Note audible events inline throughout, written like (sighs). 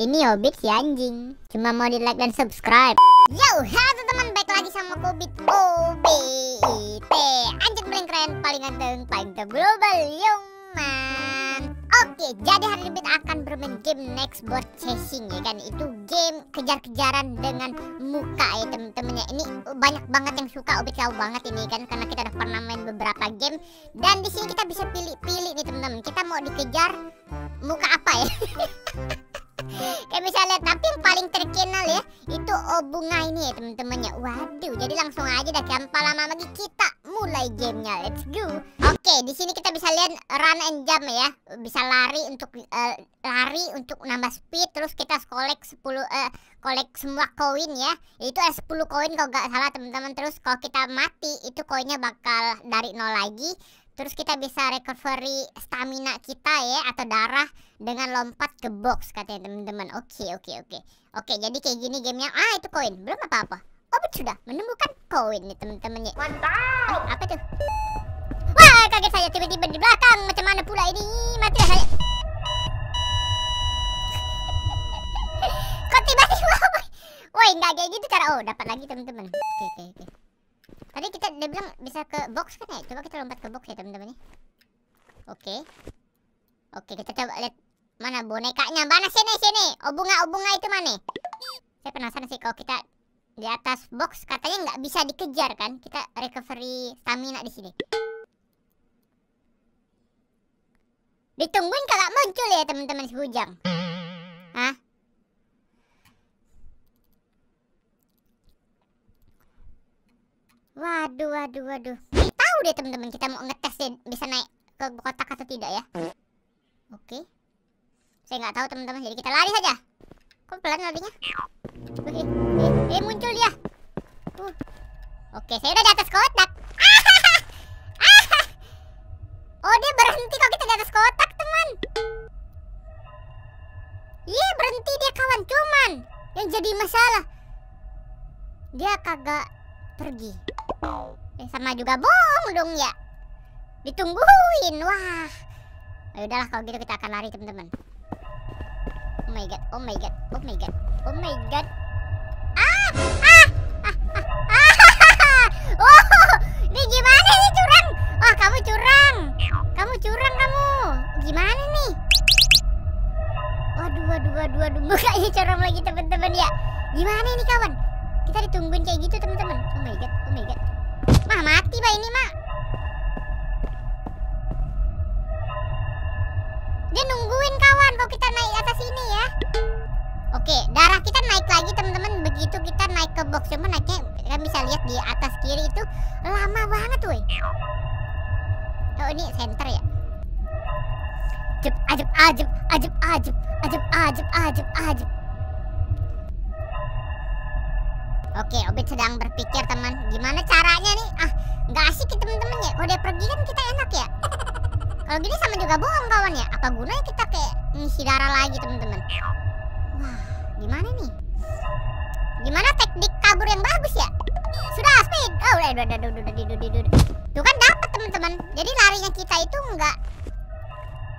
Ini Hobbit si anjing. Cuma mau di like dan subscribe. Yo, halo teman-teman, baik lagi sama Hobbit OBIT. Anjing paling keren, paling ganteng, paling top global, man. Oke, jadi hari ini akan bermain game Next Board Chasing ya kan. Itu game kejar-kejaran dengan muka ya temen-temennya. Ini banyak banget yang suka, Obit tahu banget ini kan karena kita udah pernah main beberapa game dan di sini kita bisa pilih-pilih nih temen-temen. Kita mau dikejar muka apa ya? (laughs) Kayak lihat tapi yang paling terkenal ya itu oh bunga ini ya teman-temannya. Waduh, jadi langsung aja dah tanpa lama lagi kita mulai gamenya. Let's go. Oke, di sini kita bisa lihat run and jump ya. Bisa lari untuk uh, lari untuk nambah speed terus kita collect 10 uh, eh, collect semua koin ya. Itu ada 10 koin kalau nggak salah teman-teman. Terus kalau kita mati itu koinnya bakal dari nol lagi. Terus kita bisa recovery stamina kita ya atau darah dengan lompat ke box katanya teman-teman. Oke, oke, oke. Oke, jadi kayak gini gamenya. Ah, itu koin. Belum apa-apa. Oh, sudah menemukan koin nih teman-teman ya. Mantap. Oh, apa tuh? Wah, kaget saya tiba-tiba di belakang. Macam mana pula ini? Mati saya. (laughs) Kok tiba-tiba? (laughs) Woi, enggak kayak gitu cara. Oh, dapat lagi teman-teman. Oke, oke, oke. Tadi kita dia bilang bisa ke box kan ya? Coba kita lompat ke box ya teman-teman ya. Oke. Oke, kita coba lihat mana bonekanya. Mana sini sini? Oh bunga, oh bunga itu mana? Saya penasaran sih kalau kita di atas box katanya nggak bisa dikejar kan? Kita recovery stamina di sini. Ditungguin kalau muncul ya teman-teman si Hujang. Hah? Waduh, waduh, waduh. Ini tahu deh teman-teman kita mau ngetes deh bisa naik ke kotak atau tidak ya. Oke. Saya nggak tahu teman-teman, jadi kita lari saja. Kok pelan larinya? Oke, eh, eh, muncul dia. Uh. Oke, saya udah di atas kotak. (laughs) oh, dia berhenti kalau kita di atas kotak, teman. Iya, berhenti dia kawan. Cuman yang jadi masalah dia kagak pergi. Eh, sama juga bohong dong ya. Ditungguin. Wah. Ya udahlah kalau gitu kita akan lari teman-teman. Oh my god. Oh my god. Oh my god. Oh my god. Ah! Ah! Ah! Ah! ah. (laughs) Oh! Ini gimana nih curang? Wah, kamu curang. Kamu curang kamu. Gimana nih? Waduh, waduh, waduh, waduh. (laughs) Mukanya curang lagi teman-teman ya. Gimana ini kawan? Kita ditungguin kayak gitu teman-teman. Oh my god. Oh my god. Mah mati pak ini mak. Dia nungguin kawan kalau kita naik atas ini ya. Oke, darah kita naik lagi teman-teman. Begitu kita naik ke box, cuma naiknya kan bisa lihat di atas kiri itu lama banget, woi. Oh ini center ya. Ajib, ajib, ajib, ajib, ajib, ajib, ajib, ajib, ajib. Oke, Obit sedang berpikir teman, gimana caranya nih? Ah, nggak asik teman-teman ya. Kalau dia pergi kan kita enak ya. (laughs) Kalau gini sama juga bohong kawan ya. Apa gunanya kita kayak ngisi darah lagi teman-teman? Wah, gimana nih? Gimana teknik kabur yang bagus ya? Sudah speed. Oh, udah, udah, udah, udah, udah, udah, udah. Tuh kan dapat teman-teman. Jadi larinya kita itu nggak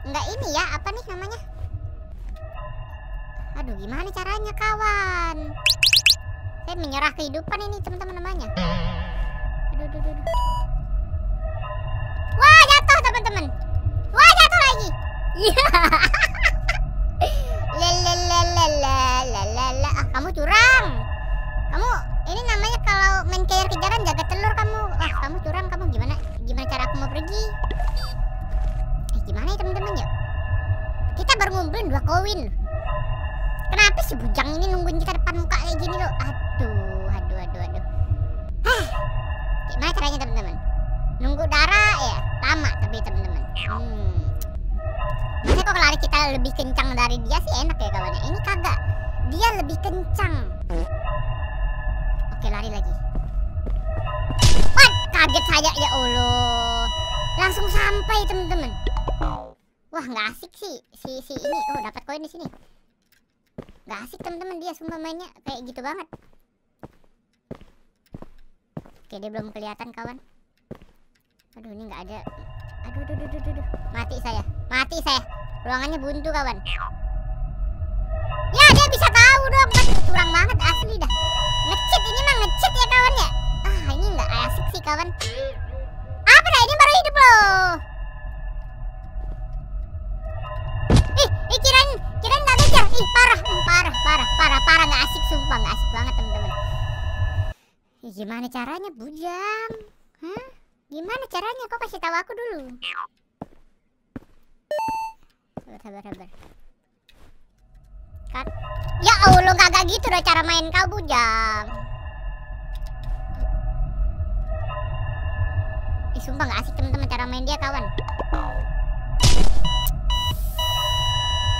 nggak ini ya apa nih namanya? Aduh, gimana caranya kawan? Saya menyerah kehidupan ini teman-teman namanya. Aduh. Wah, jatuh teman-teman. Wah, jatuh lagi. Iya. (laughs) Ah, kamu curang. Kamu ini namanya kalau main kejar-kejaran jaga telur kamu. Ah, kamu curang kamu gimana? Gimana cara aku mau pergi? Eh, gimana ya teman-teman ya? Kita baru ngumpulin dua koin. Kenapa si bujang ini nungguin kita depan muka kayak gini loh? Darah ya, lama tapi teman-teman. Hmm. Kok lari kita lebih kencang dari dia sih enak ya kawannya. Ini kagak, dia lebih kencang. Oke lari lagi. Wah, kaget saya ya Allah. Langsung sampai teman-teman. Wah nggak asik sih si si ini. Oh dapat koin di sini. Gak asik teman-teman dia semua mainnya kayak gitu banget. Oke dia belum kelihatan kawan. Aduh ini nggak ada. Aduh, aduh, aduh, aduh, aduh. Mati saya. Mati saya. Ruangannya buntu kawan. Ya banget asli dah. Ngecit ini mah ngecit ya kawan ya. Ah ini nggak asik sih kawan. Apa dah ini baru hidup loh. Ih, ih kirain kirain nggak ngejar. Ih parah, hmm, parah, parah, parah, parah nggak asik sumpah nggak asik banget teman-teman. Gimana caranya bujang? Hah? Gimana caranya? Kok kasih tahu aku dulu? Sabar, sabar, sabar. Kan? Ya Allah, kagak gitu dong cara main kau bujang. Ih, sumpah nggak asik teman-teman cara main dia kawan.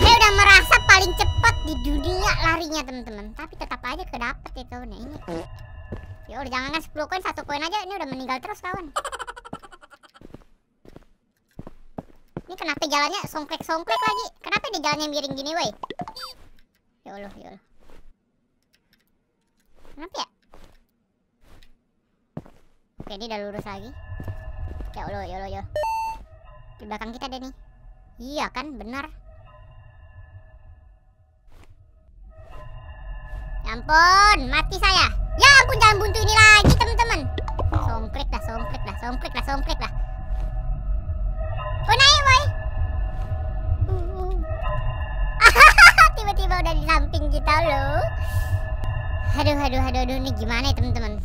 Dia udah merasa paling cepat di dunia larinya teman-teman, tapi tetap aja kedapet ya kawan ya ini. Ya udah jangan kan 10 koin, satu koin aja ini udah meninggal terus kawan. Ini kenapa jalannya songklek-songklek lagi? Kenapa dia jalannya miring gini woi? Ya Allah, ya Allah. Kenapa ya? Oke, ini udah lurus lagi. Ya Allah, ya Allah, ya. Di belakang kita ada nih. Iya kan, benar. Ya ampun, mati saya. Ya ampun, jangan buntu ini lagi, teman-teman. Songklek dah, songklek dah, songklek dah, songklek dah. Oh, naik, boy. (laughs) Tiba-tiba udah di samping kita loh. Aduh, aduh, aduh, aduh, ini gimana ya teman-teman?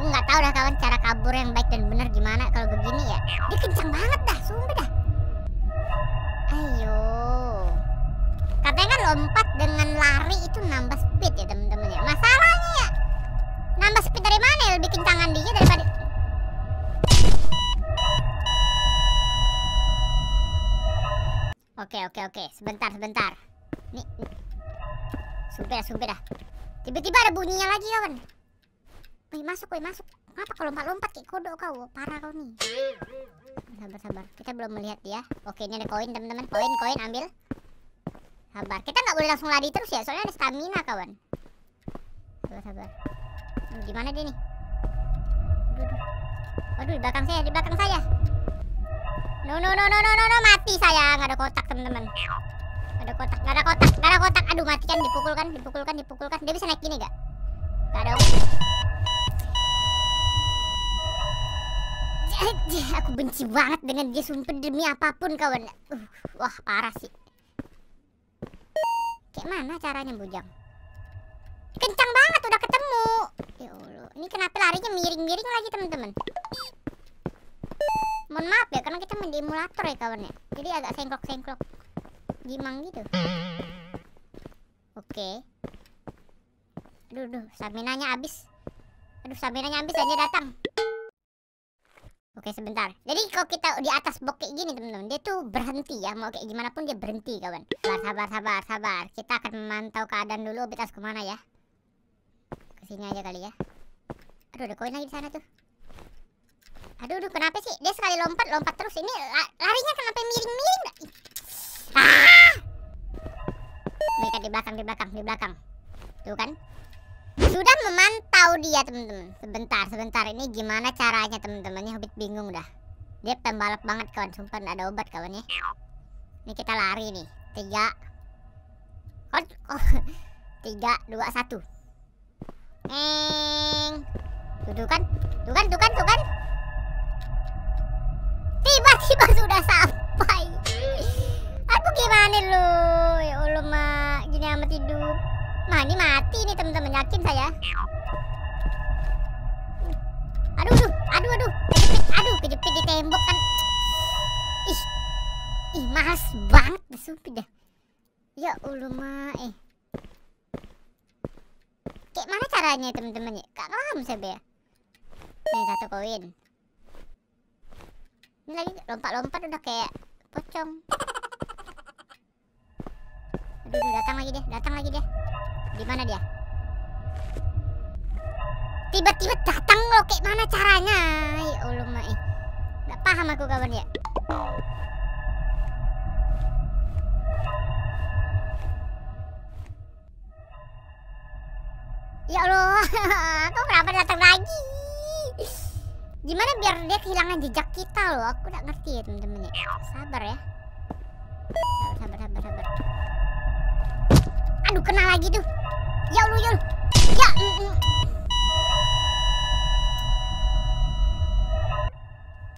Aku nggak tahu dah kawan cara kabur yang baik dan benar gimana kalau begini ya. Dia kencang banget dah, sumpah dah. Ayo. Katanya kan lompat dengan lari itu nambah speed ya teman-teman ya. Masalahnya ya nambah speed dari mana ya? Lebih kencangan dia daripada Oke oke oke, sebentar sebentar. Nih, nih. Sumpah dah, sumpah dah. Tiba-tiba ada bunyinya lagi kawan. Wih masuk, wih masuk. Kenapa kalau lompat-lompat kayak kodok kau? Parah kau nih. Sabar sabar, kita belum melihat dia. Oke ini ada koin teman-teman, koin koin ambil. Sabar, kita nggak boleh langsung lari terus ya, soalnya ada stamina kawan. Sabar sabar. Gimana dia nih? Aduh, aduh. Waduh di belakang saya, di belakang saya. No no no no no no, no. mati saya nggak ada kotak teman-teman. Nggak ada kotak, nggak ada kotak, nggak ada kotak. Aduh mati kan, dipukul kan, dipukul kan, dipukul kan. Dia bisa naik gini gak? Gak ada. Aku benci banget dengan dia sumpah demi apa pun kawan. Uh, wah parah sih. Kayak mana caranya bujang? Kencang banget udah ketemu. Ya Allah, ini kenapa larinya miring-miring lagi teman-teman? Mohon maaf ya karena kita main di emulator ya kawan ya. Jadi agak sengklok-sengklok. Gimang gitu. Oke. Aduh, aduh, stamina-nya habis. Aduh, stamina-nya habis dia datang. Oke, sebentar. Jadi kalau kita di atas blok kayak gini, teman-teman, dia tuh berhenti ya. Mau kayak gimana pun dia berhenti, kawan. Sabar, sabar, sabar, sabar. Kita akan memantau keadaan dulu Obitas ke mana ya. Ke sini aja kali ya. Aduh, ada koin lagi di sana tuh. Aduh, aduh, kenapa sih? Dia sekali lompat, lompat terus. Ini la- larinya kenapa miring-miring? Ah! Mereka di belakang, di belakang, di belakang. Tuh kan? Sudah memantau dia, teman-teman. Sebentar, sebentar. Ini gimana caranya, teman-teman? Ini Hobbit bingung dah. Dia pembalap banget, kawan. Sumpah, ada obat, kawan ya. Ini kita lari nih. Tiga. Oh, oh. (laughs) Tiga, dua, satu. Eng. Tuh, tuh kan? Tuh kan, tuh kan, tuh kan? Tiba-tiba (laughs) sudah sampai. Aduh gimana lu? Ya Allah mak, gini amat hidup. Mah ini mati nih teman-teman yakin saya. Aduh, aduh, aduh, aduh, kejepit, aduh, kejepit di tembok kan. Ih, ih, mahas banget, sumpah dah. Ya Allah mak, eh. Kayak mana caranya teman-teman ya? Gak paham saya ya. Nih satu koin. Ini lagi lompat-lompat udah kayak pocong. Aduh, datang lagi deh, datang lagi deh. Di mana dia? Tiba-tiba datang loh, kayak mana caranya? Ya Allah, eh. Gak paham aku kawan ya. Ya Allah, (laughs) kok kenapa datang lagi? Gimana biar dia kehilangan jejak kita loh? Aku gak ngerti ya temen-temen ya. Sabar ya. Sabar, sabar, sabar, sabar. Aduh, kena lagi tuh. Ya Allah, ya Allah. Ya. mm, mm.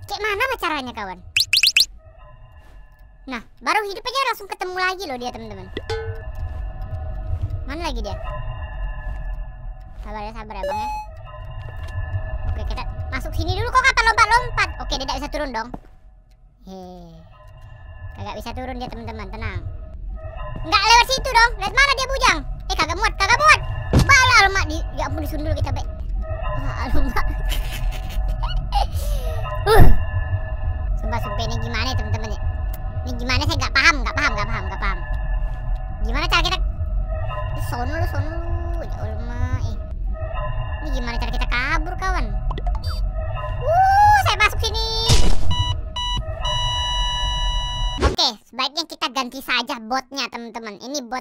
Kayak mana caranya kawan? Nah, baru hidup aja langsung ketemu lagi loh dia teman-teman. Mana lagi dia? Sabar ya, sabar ya bang ya. Oke, kita masuk sini dulu kok kata lompat-lompat. Oke, dia tidak bisa turun dong. Hei, kagak bisa turun dia teman-teman, tenang. Nggak lewat situ dong. Lihat mana dia bujang? Eh, kagak muat, kagak muat. Bala alamak di, ya ampun disundul kita be. Alamak. (laughs) uh.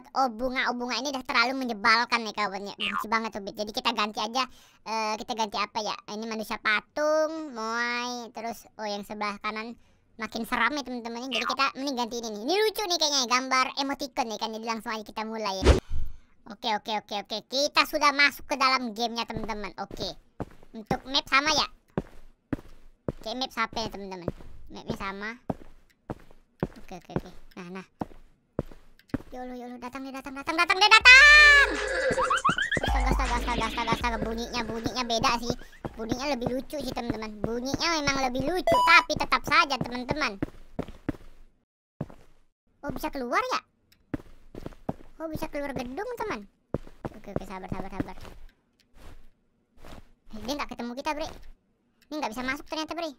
Bot oh bunga oh bunga ini udah terlalu menyebalkan nih kawan ya. Benci banget tuh. Jadi kita ganti aja. eh, kita ganti apa ya? Ini manusia patung, moai, terus oh yang sebelah kanan makin seram ya teman-teman. Jadi kita mending ganti ini nih. Ini lucu nih kayaknya gambar emoticon nih kan. Jadi langsung aja kita mulai ya. Oke oke oke oke. Kita sudah masuk ke dalam gamenya teman-teman. Oke. Untuk map sama ya? Oke map siapa ya teman-teman? Mapnya sama. Oke oke oke. Nah nah. Yolo yolo datang dia datang datang datang dia datang. Astaga astaga astaga astaga astaga bunyinya bunyinya beda sih. Bunyinya lebih lucu sih teman-teman. Bunyinya memang lebih lucu tapi tetap saja teman-teman. Oh bisa keluar ya? Oh bisa keluar gedung teman. Oke oke sabar sabar sabar. Eh, dia nggak ketemu kita bre. Ini nggak bisa masuk ternyata bre.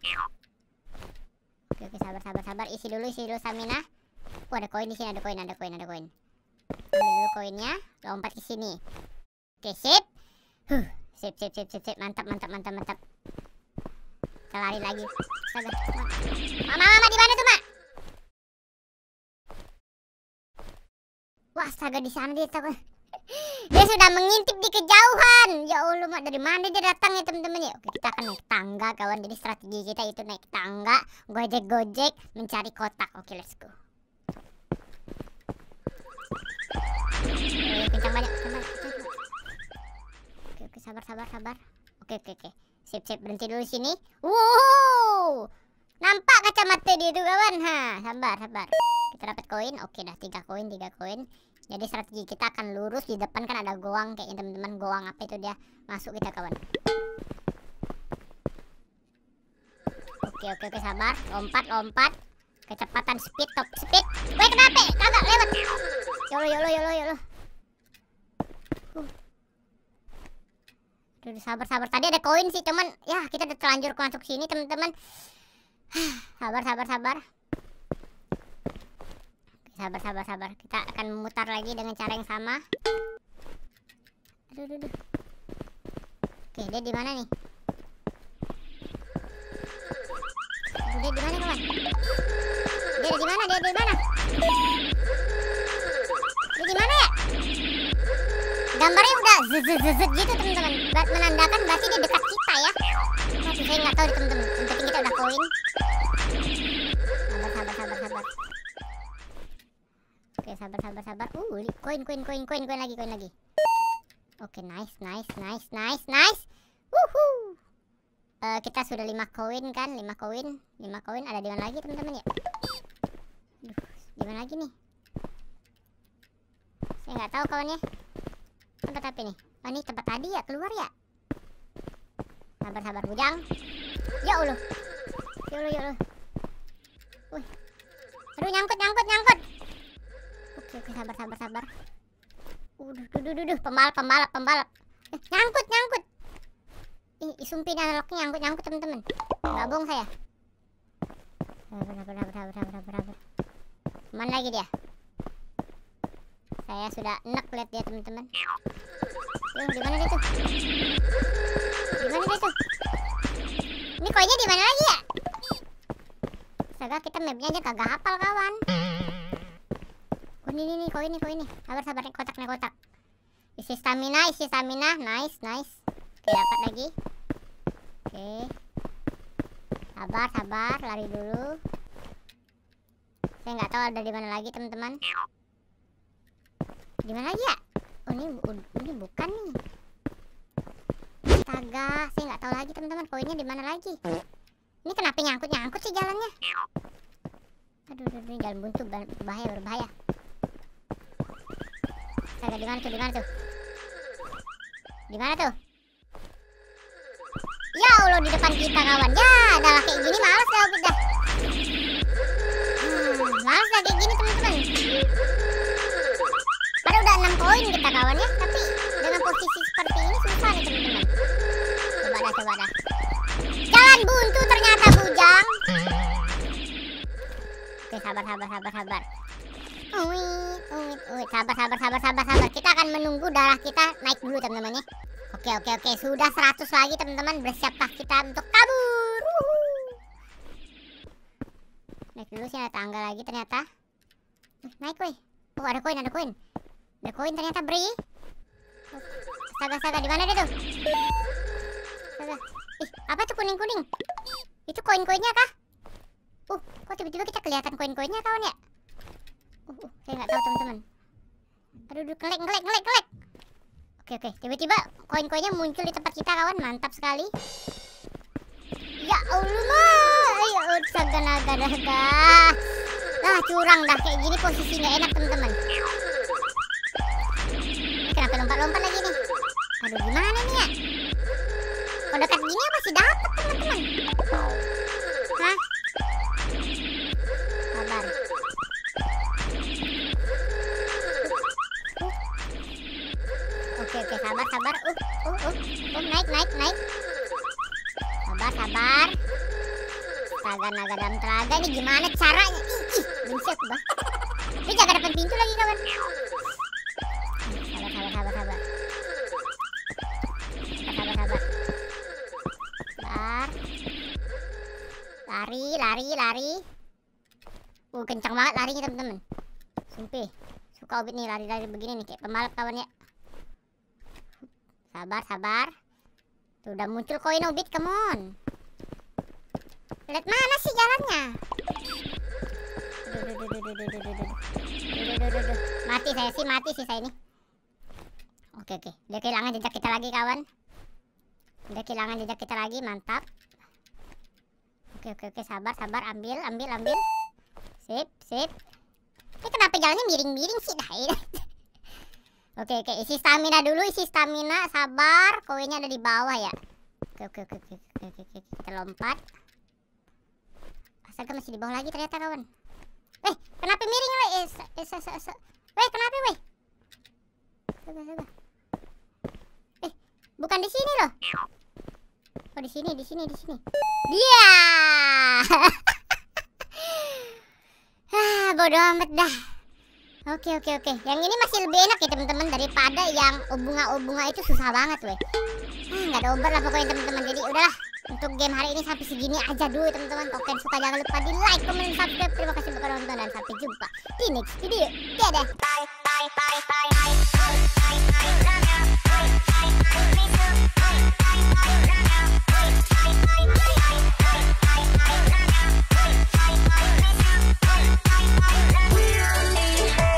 Oke oke sabar sabar sabar. Isi dulu isi dulu stamina. Oh ada koin di sini ada koin ada koin ada koin. Ambil dulu koinnya. Lompat ke sini. Oke sip. Huh. Sip sip sip sip sip. Mantap mantap mantap mantap. Kita lari lagi. Mama mama di mana tuh mak? Wah, astaga di sana dia takut. (laughs) Dia sudah mengintip di kejauhan. Ya Allah, mak dari mana dia datang ya teman-teman ya? Oke, kita akan naik tangga kawan. Jadi strategi kita itu naik tangga, gojek-gojek, mencari kotak. Oke, let's go. Kencang banyak, kencang. Oke, oke, sabar, sabar, sabar. Oke, oke, oke. Sip, sip, berhenti dulu sini. Wow, nampak kacamata dia tuh kawan. Ha, sabar, sabar. Kita dapat koin. Oke, dah tiga koin, tiga koin. Jadi strategi kita akan lurus di depan kan ada goang kayaknya teman-teman goang apa itu dia masuk kita kawan. Oke oke oke sabar lompat lompat kecepatan speed top speed. Weh kenapa? Kagak lewat. Yolo yolo yolo yolo. Uh. Aduh, sabar sabar tadi ada koin sih cuman ya kita udah terlanjur masuk sini teman-teman. (sighs) sabar sabar sabar. Sabar, sabar, sabar. Kita akan memutar lagi dengan cara yang sama. Aduh, aduh. Oke, dia di mana nih? Dia di mana, kawan? Dia di mana? Dia di mana? Gambarnya udah zezet gitu, teman-teman. Menandakan berarti dia dekat kita ya. Waduh, saya nggak tahu teman-teman. Yang penting kita udah koin. Sabar, sabar, sabar, sabar. Oke, sabar sabar sabar. Uh, koin koin koin koin koin lagi koin lagi. Oke, nice nice nice nice nice. Wuhu. Eh, kita sudah lima koin kan? lima koin. lima koin ada di mana lagi, teman-teman ya? Di mana lagi nih? Saya nggak tahu kawannya. Tempat apa nih? Oh, ini tempat tadi ya, keluar ya? Sabar sabar bujang. Ya Allah. Ya Allah, ya Allah. Wih. Aduh, nyangkut nyangkut nyangkut. Oke, oke, sabar, sabar, sabar. Udah, duh, duh, duh, pembalap, pembalap, pembalap. Eh, nyangkut, nyangkut. Ih, isumpin analognya nyangkut, nyangkut, teman-teman. Bohong saya. Sabar, sabar, sabar, sabar, sabar, sabar, sabar. Mana lagi dia? Saya sudah enak lihat dia, teman-teman. Yo, di mana dia tuh? Di mana dia tuh? Ini koinnya di mana lagi ya? Astaga, kita mapnya aja kagak hafal, kawan. Oh, ini nih, koin nih, koin nih. Sabar, sabar, nih kotak, nih kotak. Isi stamina, isi stamina. Nice, nice. Oke, dapat lagi. Oke. Sabar, sabar, lari dulu. Saya nggak tahu ada di mana lagi, teman-teman. Di mana lagi ya? Oh, ini, ini bukan nih. astaga saya nggak tahu lagi teman-teman. Koinnya di mana lagi? Ini kenapa nyangkut nyangkut sih jalannya? Aduh aduh, aduh jalan buntu bah- berbahaya berbahaya. Astaga di mana tuh di mana tuh? Di mana tuh? Ya allah di depan kita kawan. Ya dah kayak gini males dah. Udah hmm, dah kayak gini teman-teman 6 koin kita kawan ya. Tapi dengan posisi seperti ini susah nih teman-teman. Coba dah coba dah. Jalan buntu ternyata bujang. Oke sabar sabar sabar sabar. Uit uit uit Sabar sabar sabar sabar sabar. Kita akan menunggu darah kita naik dulu teman-teman ya. Oke oke oke. Sudah 100 lagi teman-teman. Bersiapkah kita untuk kabur. Naik dulu sih ada tangga lagi ternyata. Eh, Naik woi. Oh ada koin ada koin ada koin ternyata Bri. Astaga, astaga, di mana dia tuh? Astaga. Ih, apa tuh kuning-kuning? Itu koin-koinnya kah? Uh, kok tiba-tiba kita kelihatan koin-koinnya kawan ya? Uh, uh saya nggak tahu teman-teman. Aduh, aduh, ngelek, ngelek, ngelek, ngelek. Oke, oke, tiba-tiba koin-koinnya muncul di tempat kita kawan, mantap sekali. Ya Allah, ayo, astaga, naga, naga. Lah, curang dah kayak gini posisinya enak teman-teman. Lompat-lompat lagi nih? Aduh gimana nih ya? Kalau dekat gini masih dapat teman-teman. Hah? Sabar. Oke oke sabar sabar. Uh uh uh uh naik naik naik. Sabar sabar. Astaga naga dalam telaga ini gimana caranya? Ih, ih benci aku bang. Ini jaga depan pintu lagi kawan. Lari, lari, lari. Uh, kencang banget larinya teman-teman. sumpah Suka Obit nih lari-lari begini nih kayak pembalap kawannya. Sabar, sabar. Tuh udah muncul koin Obit, come on. Lihat mana sih jalannya? Mati saya sih, mati sih saya ini. Oke, oke. Dia kehilangan jejak kita lagi, kawan. Dia kehilangan jejak kita lagi, mantap. Oke oke oke, sabar sabar, ambil ambil ambil. Sip sip. Ini kenapa jalannya miring-miring sih dah? ini? (laughs) Oke oke, isi stamina dulu, isi stamina, sabar. Koinnya ada di bawah ya. Oke oke oke oke oke oke, kita lompat. Astaga masih di bawah lagi ternyata kawan. Eh, kenapa miring weh? Eh, eh, sa- sa- Weh, kenapa weh? Astaga. Eh, bukan di sini loh. Oh, di sini, di sini, di sini. Dia. (laughs) ah, bodoh amat dah. Oke, oke, oke. Yang ini masih lebih enak ya teman-teman daripada yang obunga-obunga itu susah banget weh. Ah, nggak ada obat lah pokoknya teman-teman. Jadi udahlah. Untuk game hari ini sampai segini aja dulu teman-teman. Kalian suka jangan lupa di like, comment, subscribe. Terima kasih buat nonton dan sampai jumpa di next video. Dadah.